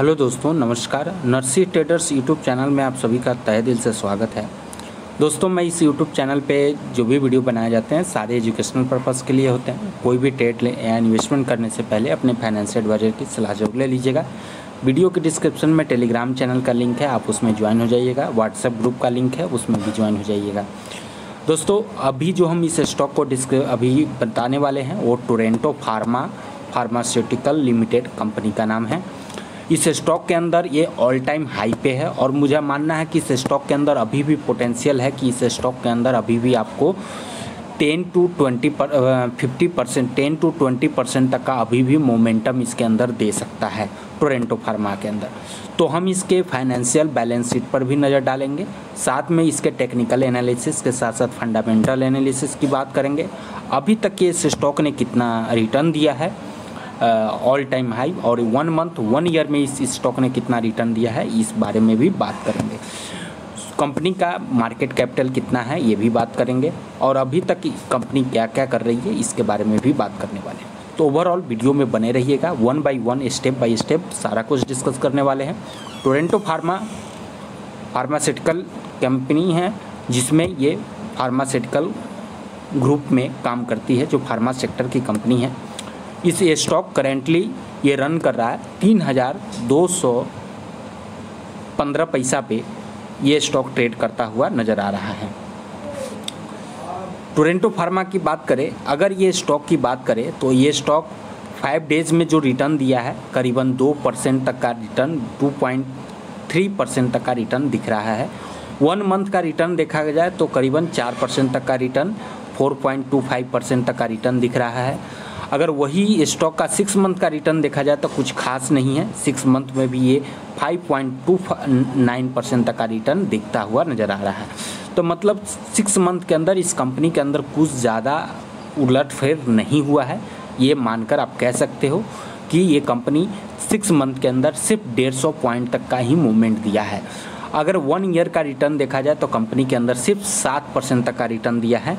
Hello दोस्तों, नमस्कार। नर्सी traders YouTube channel में आप सभी का तहे दिल से स्वागत है। दोस्तों, मैं इस यूट्यूब चैनल पे जो भी वीडियो बनाए जाते हैं, सारे एजुकेशनल पर्पज़ के लिए होते हैं। कोई भी ट्रेड ले या इन्वेस्टमेंट करने से पहले अपने फाइनेंशियल एडवाइजर की सलाह ज़रूर ले लीजिएगा। वीडियो के डिस्क्रिप्शन में टेलीग्राम चैनल का लिंक है, आप उसमें ज्वाइन हो जाइएगा। व्हाट्सएप ग्रुप का लिंक है, उसमें भी ज्वाइन हो जाइएगा। दोस्तों, अभी जो हम इस स्टॉक को डिस्क अभी बताने वाले हैं, वो Torrent Pharma pharmaceutical limited company का नाम है। इस स्टॉक के अंदर ये ऑल टाइम हाई पे है और मुझे मानना है कि इस स्टॉक के अंदर अभी भी पोटेंशियल है कि इस स्टॉक के अंदर अभी भी आपको 10 टू 20 पर fifty percent ten to twenty percent तक का अभी भी मोमेंटम इसके अंदर दे सकता है टोरेंटो फार्मा के अंदर। तो हम इसके फाइनेंशियल बैलेंस शीट पर भी नज़र डालेंगे। साथ में इसके टेक्निकल एनालिसिस के साथ साथ फंडामेंटल एनालिसिस की बात करेंगे। अभी तक के इस स्टॉक ने कितना रिटर्न दिया है? ऑल टाइम हाई और वन मंथ वन ईयर में इस स्टॉक ने कितना रिटर्न दिया है, इस बारे में भी बात करेंगे। कंपनी का मार्केट कैपिटल कितना है, ये भी बात करेंगे और अभी तक कंपनी क्या क्या कर रही है, इसके बारे में भी बात करने वाले हैं। तो ओवरऑल वीडियो में बने रहिएगा one by one step by step सारा कुछ डिस्कस करने वाले हैं। टोरेंटो फार्मा फार्मास्यूटिकल कंपनी है, जिसमें ये फार्मास्यूटिकल ग्रुप में काम करती है, जो फार्मा सेक्टर की कंपनी है। इस स्टॉक करेंटली ये रन कर रहा है तीन हज़ार दो सौ पंद्रह पैसा पे ये स्टॉक ट्रेड करता हुआ नज़र आ रहा है। टोरेंटो फार्मा की बात करें, अगर ये स्टॉक की बात करें तो ये स्टॉक फाइव डेज़ में जो रिटर्न दिया है, करीबन दो परसेंट तक का return two point three percent तक का रिटर्न दिख रहा है। वन मंथ का रिटर्न देखा जाए तो करीबन चार परसेंट तक का return four point two five percent तक का रिटर्न दिख रहा है। अगर वही स्टॉक का सिक्स मंथ का रिटर्न देखा जाए तो कुछ खास नहीं है। सिक्स मंथ में भी ये five point two nine percent तक का रिटर्न दिखता हुआ नज़र आ रहा है। तो मतलब सिक्स मंथ के अंदर इस कंपनी के अंदर कुछ ज़्यादा उलट फेर नहीं हुआ है। ये मानकर आप कह सकते हो कि ये कंपनी सिक्स मंथ के अंदर सिर्फ़ डेढ़ सौ पॉइंट तक का ही मूवमेंट दिया है। अगर वन ईयर का रिटर्न देखा जाए तो कंपनी के अंदर सिर्फ़ सात परसेंट तक का रिटर्न दिया है।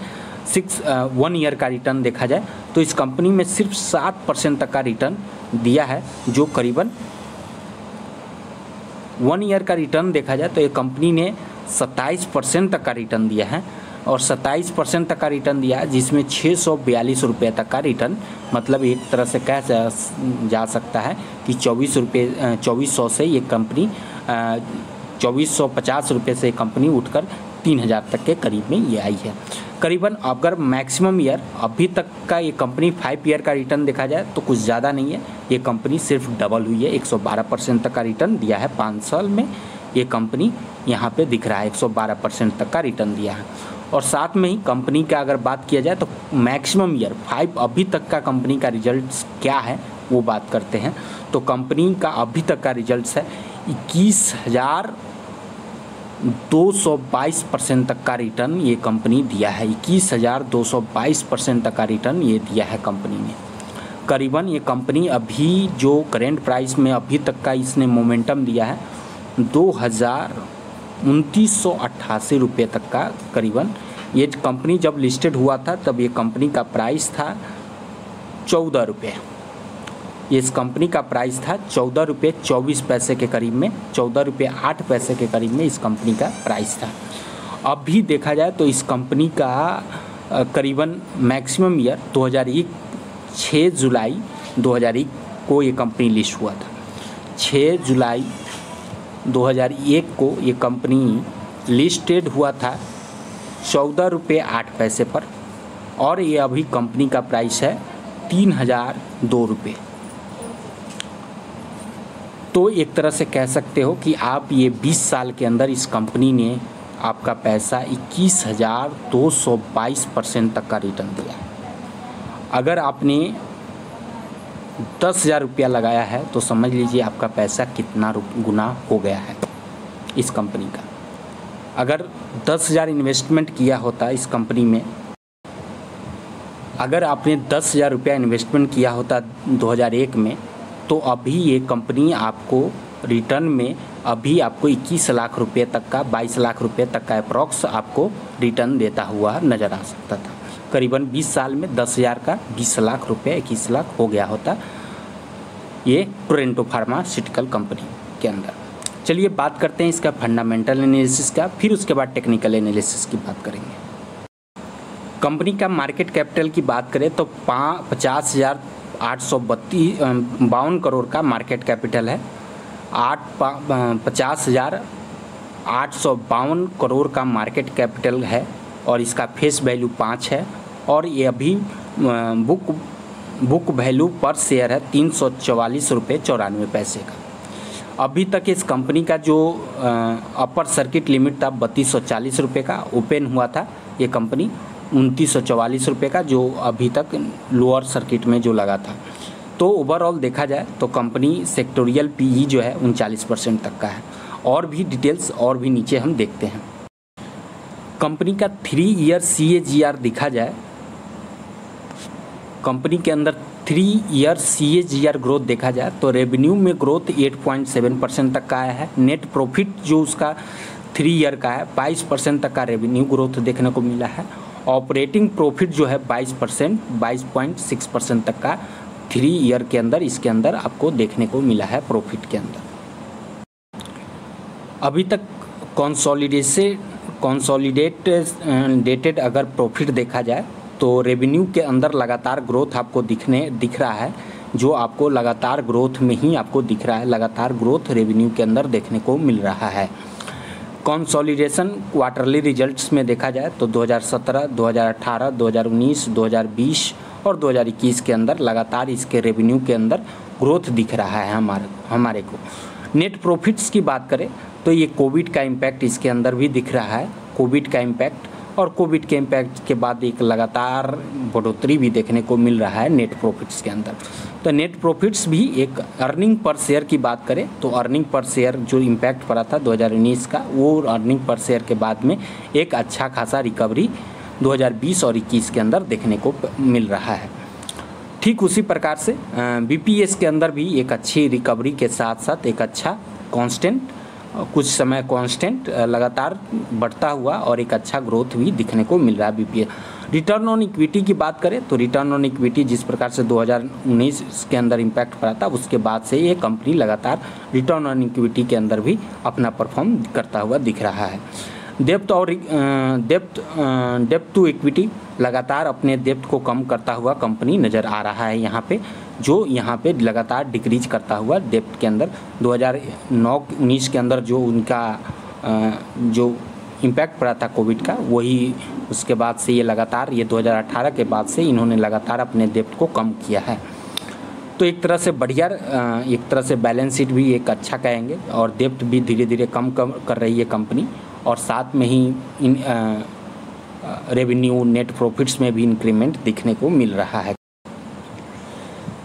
सिक्स वन ईयर का रिटर्न देखा जाए तो इस कंपनी में सिर्फ़ सात परसेंट तक का रिटर्न दिया है, जो करीबन वन ईयर का रिटर्न देखा जाए तो ये कंपनी ने सत्ताईस परसेंट तक का रिटर्न दिया है। और सत्ताईस परसेंट तक का रिटर्न दिया जिसमें छः सौ बयालीस रुपये तक का रिटर्न मतलब एक तरह से कह जा सकता है कि चौबीस रुपये चौबीस सौ से ये कंपनी चौबीस सौ पचास रुपये से कंपनी उठकर तीन हज़ार तक के करीब में ये आई है। करीबन अगर मैक्सिमम ईयर अभी तक का ये कंपनी फाइव ईयर का रिटर्न देखा जाए तो कुछ ज़्यादा नहीं है। ये कंपनी सिर्फ़ डबल हुई है। 112 परसेंट तक का रिटर्न दिया है पाँच साल में। ये कंपनी यहाँ पे दिख रहा है। 112 परसेंट तक का रिटर्न दिया है। और साथ में ही कंपनी का अगर बात किया जाए तो मैक्सिमम ईयर फाइव अभी तक का कंपनी का रिज़ल्ट क्या है, वो बात करते हैं। तो कंपनी का अभी तक का रिज़ल्ट है इक्कीस हज़ार 222 परसेंट तक का रिटर्न ये कंपनी दिया है। इक्कीस हज़ार दो सौ बाईस परसेंट तक का रिटर्न ये दिया है कंपनी ने। करीबन ये कंपनी अभी जो करेंट प्राइस में अभी तक का इसने मोमेंटम दिया है, दो हज़ार उनतीस सौ अट्ठासी रुपये तक का करीबन। ये कंपनी जब लिस्टेड हुआ था, तब ये कंपनी का प्राइस था चौदह रुपये। इस कंपनी का प्राइस था चौदह रुपये चौबीस पैसे के करीब में, चौदह रुपये आठ पैसे के करीब में इस कंपनी का प्राइस था। अब भी देखा जाए तो इस कंपनी का करीबन मैक्सिमम ईयर 2001 6 जुलाई 2001 को ये कंपनी लिस्ट हुआ था। 6 जुलाई 2001 को ये कंपनी लिस्टेड हुआ था चौदह रुपये आठ पैसे पर और ये अभी कंपनी का प्राइस है तीन हज़ार दो रुपये। तो एक तरह से कह सकते हो कि आप ये 20 साल के अंदर इस कंपनी ने आपका पैसा इक्कीस हज़ार दो सौ बाईस परसेंट तक का रिटर्न दिया। अगर आपने दस हज़ार रुपया लगाया है तो समझ लीजिए आपका पैसा कितना गुना हो गया है इस कंपनी का। अगर दस हज़ार इन्वेस्टमेंट किया होता इस कंपनी में, अगर आपने दस हज़ार रुपया इन्वेस्टमेंट किया होता 2001 में तो अभी ये कंपनी आपको रिटर्न में अभी आपको 21 लाख रुपए तक का 22 लाख रुपए तक का अप्रॉक्स आपको रिटर्न देता हुआ नज़र आ सकता था। करीबन 20 साल में दस हज़ार का 20 लाख रुपए 21 लाख हो गया होता ये टोरेंटो फार्मास्यूटिकल कंपनी के अंदर। चलिए बात करते हैं इसका फंडामेंटल एनालिसिस का, फिर उसके बाद टेक्निकल एनालिसिस की बात करेंगे। कंपनी का मार्केट कैपिटल की बात करें तो पाँ, पचास हज़ार आठ सौ बत्तीस बावन करोड़ का मार्केट कैपिटल है। आठ पचास हज़ार आठ सौ बावन करोड़ का मार्केट कैपिटल है और इसका फेस वैल्यू पाँच है और ये अभी बुक बुक वैल्यू पर शेयर है तीन सौ चवालीस रुपये चौरानवे पैसे का। अभी तक इस कंपनी का जो अपर सर्किट लिमिट था बत्तीस सौ चालीस रुपये का ओपन हुआ था ये कंपनी उनतीस सौ चवालीस रुपये का जो अभी तक लोअर सर्किट में जो लगा था। तो ओवरऑल देखा जाए तो कंपनी सेक्टोरियल पीई जो है उनचालीस परसेंट तक का है। और भी डिटेल्स और भी नीचे हम देखते हैं। कंपनी का three year C A G R दिखा जाए, कंपनी के अंदर three year C A G R growth देखा जाए तो रेवेन्यू में ग्रोथ 8.7 परसेंट तक का आया है। नेट प्रॉफिट जो उसका थ्री ईयर का है 22 परसेंट तक का रेवेन्यू ग्रोथ देखने को मिला है। ऑपरेटिंग प्रॉफिट जो है 22 परसेंट, बाईस पॉइंट सिक्स परसेंट तक का थ्री ईयर के अंदर, इसके अंदर आपको देखने को मिला है प्रॉफिट के अंदर। अभी तक कॉन्सोलिडेशन कॉन्सोलिडेट डेटेड अगर प्रॉफिट देखा जाए तो रेवेन्यू के अंदर लगातार ग्रोथ आपको दिखने, दिख रहा है, जो आपको लगातार ग्रोथ में ही आपको दिख रहा है, लगातार ग्रोथ रेवेन्यू के अंदर देखने को मिल रहा है। कॉन्सोलिडेशन क्वार्टरली रिजल्ट्स में देखा जाए तो 2017, 2018, 2019, 2020 और 2021 के अंदर लगातार इसके रेवेन्यू के अंदर ग्रोथ दिख रहा है हमारे हमारे को। नेट प्रॉफिट्स की बात करें तो ये कोविड का इम्पैक्ट इसके अंदर भी दिख रहा है। कोविड का इम्पैक्ट और कोविड के इम्पैक्ट के बाद एक लगातार बढ़ोतरी भी देखने को मिल रहा है नेट प्रॉफिट्स के अंदर। तो नेट प्रॉफिट्स भी एक अर्निंग पर शेयर की बात करें तो अर्निंग पर शेयर जो इम्पैक्ट पड़ा था 2019 का, वो अर्निंग पर शेयर के बाद में एक अच्छा खासा रिकवरी 2020 और 21 के अंदर देखने को मिल रहा है। ठीक उसी प्रकार से बीपीएस के अंदर भी एक अच्छी रिकवरी के साथ साथ एक अच्छा कॉन्स्टेंट कुछ समय कांस्टेंट लगातार बढ़ता हुआ और एक अच्छा ग्रोथ भी दिखने को मिल रहा है बी रिटर्न ऑन इक्विटी की बात करें तो रिटर्न ऑन इक्विटी जिस प्रकार से 2019 के अंदर इम्पैक्ट पड़ा था, उसके बाद से ये कंपनी लगातार रिटर्न ऑन इक्विटी के अंदर भी अपना परफॉर्म करता हुआ दिख रहा है। डेप्थ और डेप्थ डेप्थ टू इक्विटी लगातार अपने डेप्थ को कम करता हुआ कंपनी नज़र आ रहा है यहाँ पे। जो यहाँ पे लगातार डिक्रीज करता हुआ डेप्थ के अंदर 2009-19 के अंदर जो उनका जो इम्पैक्ट पड़ा था कोविड का, वही उसके बाद से ये लगातार, ये 2018 के बाद से इन्होंने लगातार अपने डेप्थ को कम किया है। तो एक तरह से बढ़िया एक तरह से बैलेंस शीट भी एक अच्छा कहेंगे और डेप्थ भी धीरे धीरे कम कर रही है कंपनी और साथ में ही इन रेवेन्यू नेट प्रॉफिट्स में भी इंक्रीमेंट दिखने को मिल रहा है।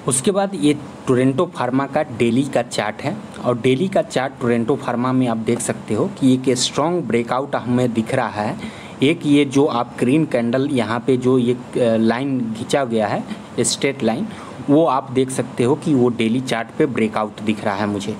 उसके बाद ये टोरेंटो फार्मा का डेली का चार्ट है और डेली का चार्ट टोरेंटो फार्मा में आप देख सकते हो कि एक स्ट्रॉन्ग ब्रेकआउट हमें दिख रहा है। एक ये जो आप ग्रीन कैंडल यहाँ पे जो ये लाइन खींचा गया है स्ट्रेट लाइन वो आप देख सकते हो कि वो डेली चार्ट पे ब्रेकआउट दिख रहा है मुझे।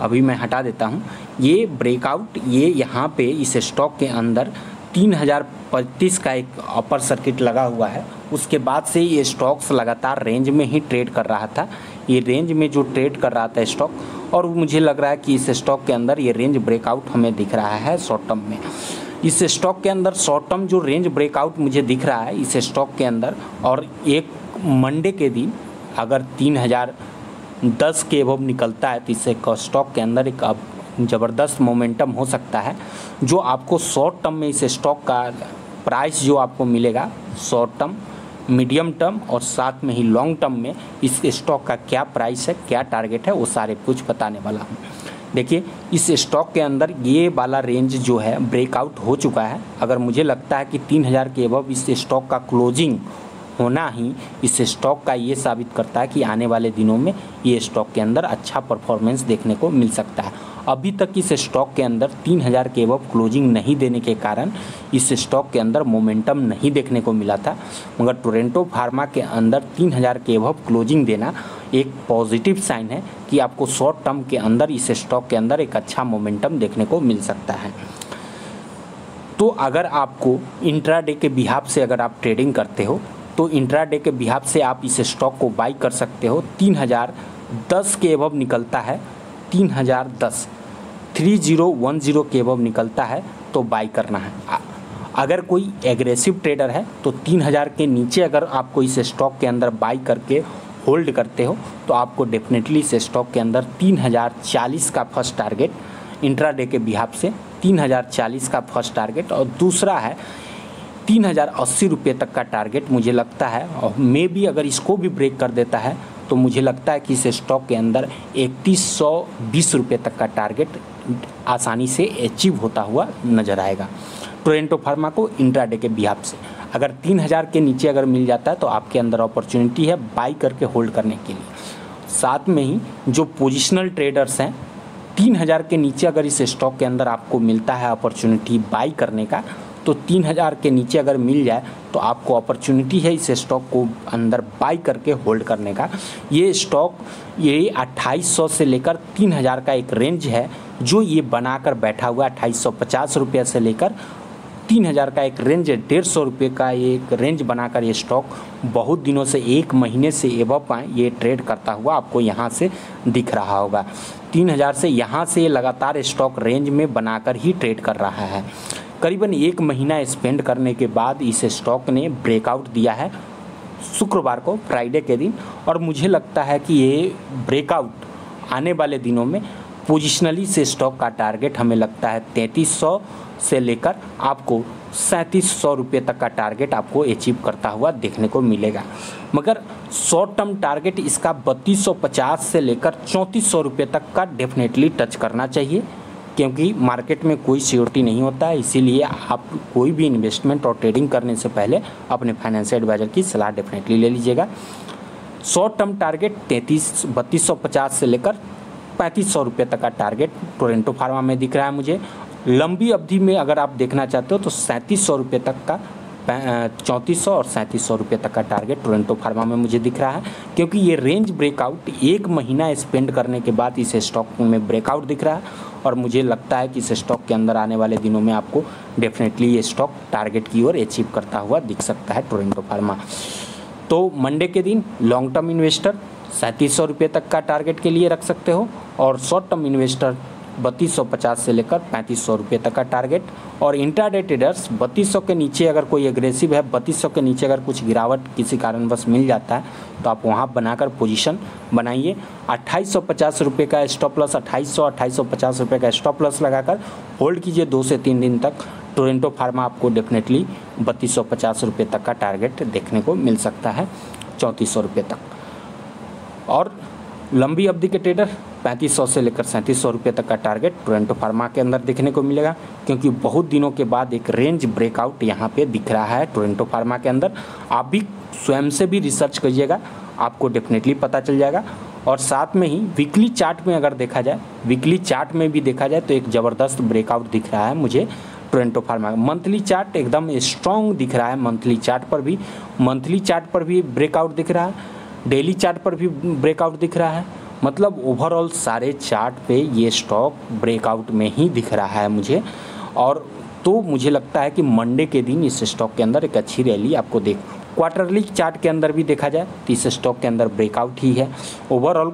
अभी मैं हटा देता हूँ। ये ब्रेकआउट ये यहाँ पे इस स्टॉक के अंदर तीन हज़ार पच्चीस का एक अपर सर्किट लगा हुआ है। उसके बाद से ये स्टॉक्स लगातार रेंज में ही ट्रेड कर रहा था। ये रेंज में जो ट्रेड कर रहा था स्टॉक और मुझे लग रहा है कि इस स्टॉक के अंदर ये रेंज ब्रेकआउट हमें दिख रहा है शॉर्ट टर्म में। इस स्टॉक के अंदर शॉर्ट टर्म जो रेंज ब्रेकआउट मुझे दिख रहा है, इस स्टॉक के अंदर, और एक मंडे के दिन अगर तीन हज़ार दस के एवब निकलता है तो इससे स्टॉक के अंदर एक ज़बरदस्त मोमेंटम हो सकता है। जो आपको शॉर्ट टर्म में इस स्टॉक का प्राइस जो आपको मिलेगा शॉर्ट टर्म मीडियम टर्म और साथ में ही लॉन्ग टर्म में इस स्टॉक का क्या प्राइस है, क्या टारगेट है, वो सारे कुछ बताने वाला हूँ। देखिए, इस स्टॉक के अंदर ये वाला रेंज जो है ब्रेकआउट हो चुका है। अगर मुझे लगता है कि तीन हज़ार के अबव इस स्टॉक का क्लोजिंग होना ही, इस स्टॉक का ये साबित करता है कि आने वाले दिनों में ये स्टॉक के अंदर अच्छा परफॉर्मेंस देखने को मिल सकता है। अभी तक इस स्टॉक के अंदर तीन हज़ार के अब क्लोजिंग नहीं देने के कारण इस स्टॉक के अंदर मोमेंटम नहीं देखने को मिला था। मगर टोरेंटो फार्मा के अंदर तीन हज़ार के अब क्लोजिंग देना एक पॉजिटिव साइन है कि आपको शॉर्ट टर्म के अंदर इस स्टॉक के अंदर एक अच्छा मोमेंटम देखने को मिल सकता है। तो अगर आपको इंट्राडे के बिहाब से अगर आप ट्रेडिंग करते हो तो इंट्राडे के बिहाब से आप इस स्टॉक को बाई कर सकते हो। तीन हज़ार दस के एबव निकलता है तीन हज़ार दस। थ्री ज़ीरो वन ज़ीरो के एबव निकलता है तो बाई करना है। अगर कोई एग्रेसिव ट्रेडर है तो तीन हज़ार के नीचे अगर आपको इस स्टॉक के अंदर बाई करके होल्ड करते हो तो आपको डेफिनेटली इस स्टॉक के अंदर तीन हज़ार चालीस का फ़र्स्ट टारगेट इंट्राडे के बिहाब से तीन हज़ार चालीस का फ़र्स्ट टारगेट और दूसरा है, तीन हज़ार अस्सी रुपये तक का टारगेट मुझे लगता है, और मे भी अगर इसको भी ब्रेक कर देता है तो मुझे लगता है कि इस स्टॉक के अंदर इकतीस सौ बीस रुपये तक का टारगेट आसानी से अचीव होता हुआ नज़र आएगा। टोरेंटो फार्मा को इंट्राडे के बिहाब से। अगर तीन हज़ार के नीचे अगर मिल जाता है तो आपके अंदर अपॉर्चुनिटी है बाई करके होल्ड करने के लिए। साथ में ही जो पोजिशनल ट्रेडर्स हैं, तीन हज़ार के नीचे अगर इस स्टॉक के अंदर आपको मिलता है अपॉर्चुनिटी बाई करने का तो तीन हज़ार के नीचे अगर मिल जाए तो आपको अपॉर्चुनिटी है इस स्टॉक को अंदर बाई करके होल्ड करने का। ये स्टॉक ये 2800 से लेकर तीन हज़ार का एक रेंज है, जो ये बनाकर बैठा हुआ है अट्ठाईस रुपये से लेकर तीन हज़ार का एक रेंज है। डेढ़ सौ रुपये का एक रेंज बनाकर ये स्टॉक बहुत दिनों से, एक महीने से एवं पाए ये ट्रेड करता हुआ आपको यहाँ से दिख रहा होगा। तीन हज़ार से यहाँ से लगातार स्टॉक रेंज में बनाकर ही ट्रेड कर रहा है। करीबन एक महीना स्पेंड करने के बाद इस स्टॉक ने ब्रेकआउट दिया है शुक्रवार को फ्राइडे के दिन। और मुझे लगता है कि ये ब्रेकआउट आने वाले दिनों में पोजिशनली से स्टॉक का टारगेट हमें लगता है तैंतीस सौ से लेकर आपको सैंतीस सौ रुपये तक का टारगेट आपको अचीव करता हुआ देखने को मिलेगा। मगर शॉर्ट टर्म टारगेट इसका बत्तीस सौ पचास से लेकर चौंतीस सौ रुपये तक का डेफिनेटली टच करना चाहिए। क्योंकि मार्केट में कोई सिक्योरिटी नहीं होता है, इसीलिए आप कोई भी इन्वेस्टमेंट और ट्रेडिंग करने से पहले अपने फाइनेंशियल एडवाइज़र की सलाह डेफिनेटली ले लीजिएगा। शॉर्ट टर्म टारगेट तैंतीस, बत्तीस सौ पचास से लेकर पैंतीस सौ रुपये तक का टारगेट टोरेंटो फार्मा में दिख रहा है मुझे। लंबी अवधि में अगर आप देखना चाहते हो तो सैंतीस सौ रुपये तक का चौंतीस सौ और सैंतीस सौ रुपये तक का टारगेट टोरेंटो फार्मा में मुझे दिख रहा है, क्योंकि ये रेंज ब्रेकआउट एक महीना स्पेंड करने के बाद इस स्टॉक में ब्रेकआउट दिख रहा है और मुझे लगता है कि इस स्टॉक के अंदर आने वाले दिनों में आपको डेफिनेटली ये स्टॉक टारगेट की ओर अचीव करता हुआ दिख सकता है टोरेंटो फार्मा तो मंडे के दिन लॉन्ग टर्म इन्वेस्टर सैंतीस सौ रुपये तक का टारगेट के लिए रख सकते हो और शॉर्ट टर्म इन्वेस्टर बत्तीस सौ पचास से लेकर पैंतीस सौ रुपये तक का टारगेट और इंट्राडे ट्रेडर्स बत्तीस सौ के नीचे अगर कोई एग्रेसिव है, बत्तीस सौ के नीचे अगर कुछ गिरावट किसी कारणवश मिल जाता है तो आप वहाँ बनाकर पोजीशन बनाइए। अट्ठाईस सौ पचास रुपये का स्टॉप लॉस अट्ठाईस सौ अट्ठाईस सौ पचास रुपये का स्टॉप लॉस लगाकर होल्ड कीजिए दो से तीन दिन तक। टोरेंटो फार्मा आपको डेफिनेटली बत्तीस सौ पचास रुपये तक का टारगेट देखने को मिल सकता है, चौंतीस सौ रुपये तक। और लंबी अवधि के ट्रेडर पैंतीस सौ से लेकर सैंतीस सौ रुपये तक का टारगेट टोरेंटो फार्मा के अंदर देखने को मिलेगा, क्योंकि बहुत दिनों के बाद एक रेंज ब्रेकआउट यहाँ पे दिख रहा है टोरेंटो फार्मा के अंदर। आप भी स्वयं से भी रिसर्च करिएगा, आपको डेफिनेटली पता चल जाएगा। और साथ में ही वीकली चार्ट में अगर देखा जाए वीकली चार्ट में भी देखा जाए तो एक ज़बरदस्त ब्रेकआउट दिख रहा है मुझे टोरेंटो फार्मा मंथली चार्ट एकदम स्ट्रॉन्ग दिख रहा है मंथली चार्ट पर भी। मंथली चार्ट पर भी ब्रेकआउट दिख रहा है डेली चार्ट पर भी ब्रेकआउट दिख रहा है। मतलब ओवरऑल सारे चार्ट पे ये स्टॉक ब्रेकआउट में ही दिख रहा है मुझे। और तो मुझे लगता है कि मंडे के दिन इस स्टॉक के अंदर एक अच्छी रैली आपको देख क्वार्टरली चार्ट के अंदर भी देखा जाए तो इस स्टॉक के अंदर ब्रेकआउट ही है। ओवरऑल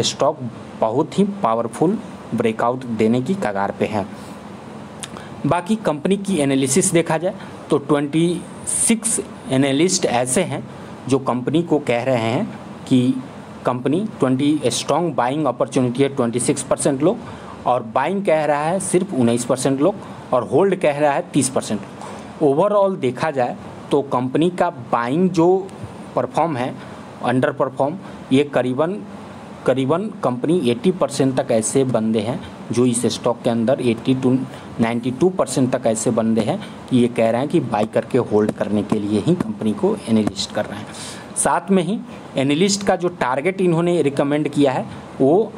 स्टॉक बहुत ही पावरफुल ब्रेकआउट देने की कगार पे है। बाकी कंपनी की एनालिसिस देखा जाए तो 26 एनालिस्ट ऐसे हैं जो कंपनी को कह रहे हैं कि कंपनी 20 स्ट्रॉन्ग बाइंग अपॉर्चुनिटी है 26 परसेंट लोग, और बाइंग कह रहा है सिर्फ़ उन्नीस परसेंट लोग, और होल्ड कह रहा है 30 परसेंट ओवरऑल देखा जाए तो कंपनी का बाइंग जो परफॉर्म है अंडर परफॉर्म ये करीबन करीबन कंपनी 80 परसेंट तक ऐसे बंदे हैं, जो इस स्टॉक के अंदर 80 टू 92 परसेंट तक ऐसे बंदे हैं कि ये कह रहे हैं कि बाई करके होल्ड करने के लिए ही कंपनी को एनालिस्ट कर रहे हैं। साथ में ही एनालिस्ट का जो टारगेट इन्होंने रिकमेंड किया है, वो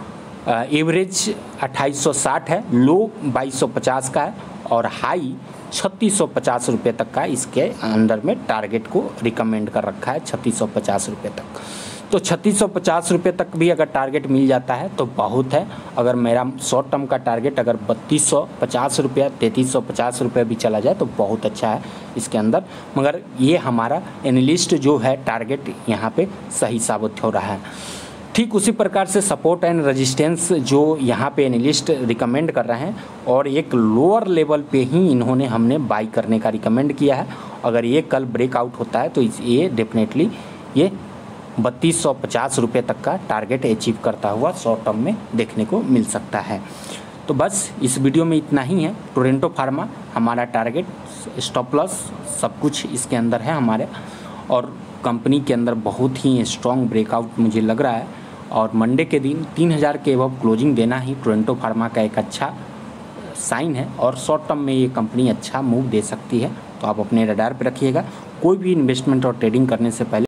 एवरेज 2860 है लो 2250 का है और हाई छत्तीस सौ तक का इसके अंडर में टारगेट को रिकमेंड कर रखा है छत्तीस सौ तक। तो छत्तीस सौ पचास रुपये तक भी अगर टारगेट मिल जाता है तो बहुत है। अगर मेरा शॉर्ट टर्म का टारगेट अगर बत्तीस सौ पचास रुपया, तैंतीस सौ पचास रुपये भी चला जाए तो बहुत अच्छा है इसके अंदर। मगर ये हमारा एनालिस्ट जो है टारगेट यहाँ पे सही साबित हो रहा है। ठीक उसी प्रकार से सपोर्ट एंड रेजिस्टेंस जो यहाँ पे एनालिस्ट रिकमेंड कर रहे हैं, और एक लोअर लेवल पे ही इन्होंने हमने बाई करने का रिकमेंड किया है। अगर ये कल ब्रेकआउट होता है तो ये डेफिनेटली ये बत्तीस सौ पचास रुपये तक का टारगेट अचीव करता हुआ शॉर्ट टर्म में देखने को मिल सकता है। तो बस इस वीडियो में इतना ही है। टोरेंटो फार्मा हमारा टारगेट स्टॉप लॉस सब कुछ इसके अंदर है हमारे। और कंपनी के अंदर बहुत ही स्ट्रॉन्ग ब्रेकआउट मुझे लग रहा है। और मंडे के दिन तीन हज़ार के अब क्लोजिंग देना ही टोरेंटो फार्मा का एक अच्छा साइन है। और शॉर्ट टर्म में ये कंपनी अच्छा मूव दे सकती है। तो आप अपने रडार पर रखिएगा। कोई भी इन्वेस्टमेंट और ट्रेडिंग करने से पहले